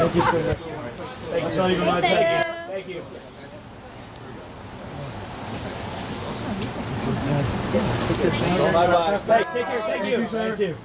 Thank you so much. Thank you. Not even my thank you. Thank you. Bye bye. Thanks. Take care. Thank you. Thank you, sir. Thank you.